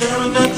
staring at